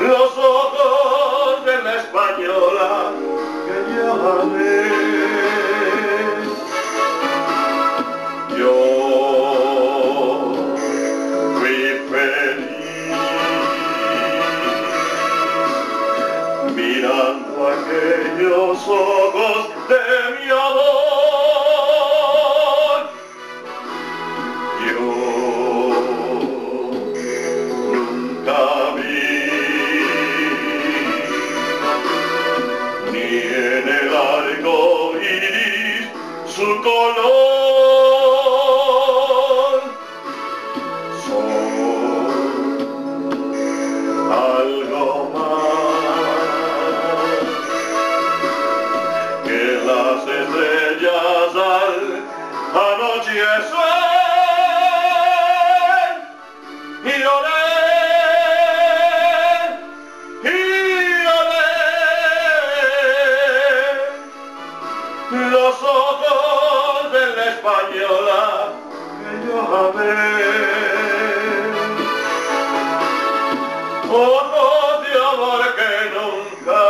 los ojos de la española que yo amé. Aquellos ojos de mi amor. Yo nunca vi ni en el arco iris su color. Anoche suel, y ole, y ole, los ojos de la española, que yo abrí, oh Dios, ahora que nunca.